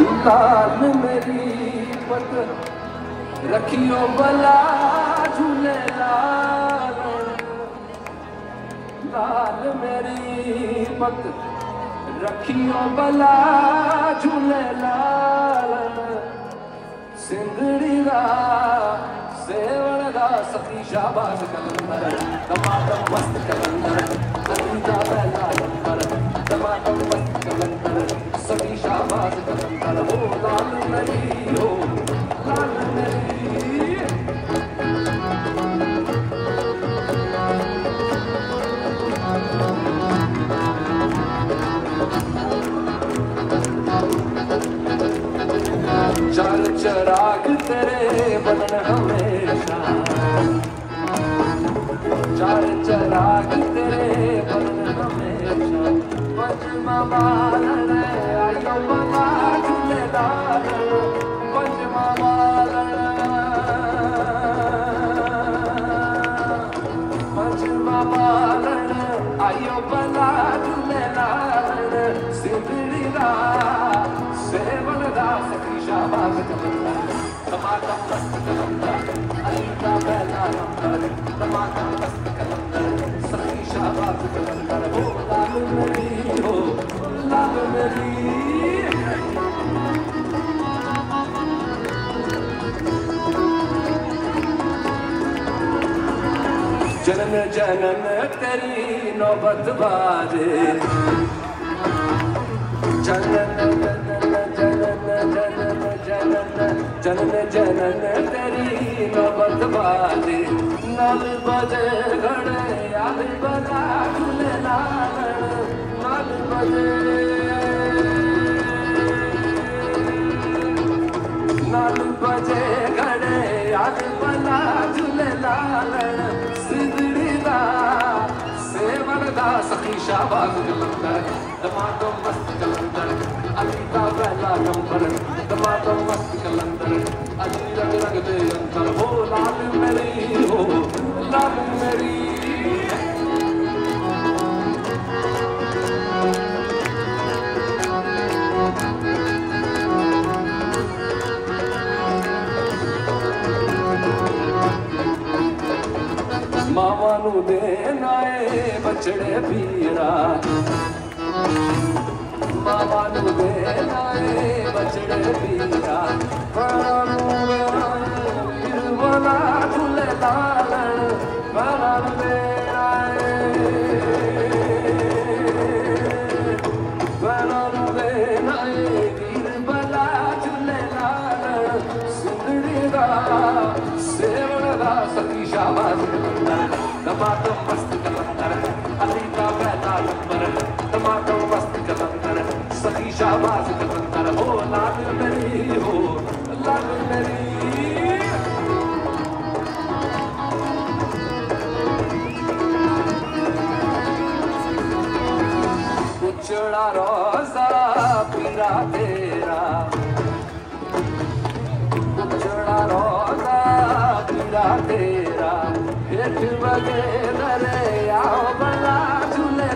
लाल मेरी पत रखियो भला झूले लाल लाल मेरी पत रखियो भला झूले लाल सिंधड़ी दा बेला चल चराग तेरे बनन हमेशा। चल चराग तेरे बनन mama. जनन जनन तेरी नौबत बाजे। जनन जनन जनन तेरी नौबत बाजे। नल बजे घड़े याद बजा झूले नल बजे नल बजे घड़े याद बजा झूले लाल दा सखी शाबाश कलंदर टमाटो मस्त कलंदर अली का पहला नंबर टमाटो मस्त कलंदर अली रंग रंग दे अंतर, हो लाल ਮਾਵਾਂ ਨੂੰ ਦੇਣਾ ਏ ਬਛੜੇ ਪੀਰਾ ਮਾਵਾਂ ਨੂੰ ਦੇਣਾ ਏ ਬਛੜੇ ਪੀਰਾ ਪਰਾਂ सेवन दा सती शाबाश कलंदर टमाटो मस्त कलंदर अली का पहला नंबर टमाटो मस्त कलंदर सती शाबाश कलंदर हो लाल मेरी हो लाल मेरी उचड़ा रोजा पीरा तेरा उचड़ा रोजा पीरा तेरा हेठ बगे दरे आओ बला झूले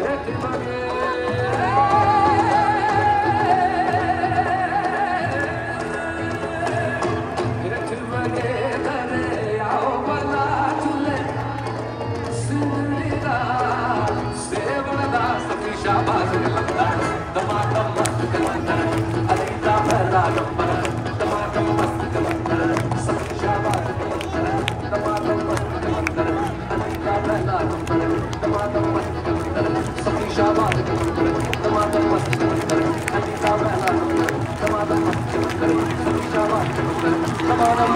हेठ बगे हेठ बगे दरे आओ बला झूले। सिंधीदा सेवन दा Come on, come on.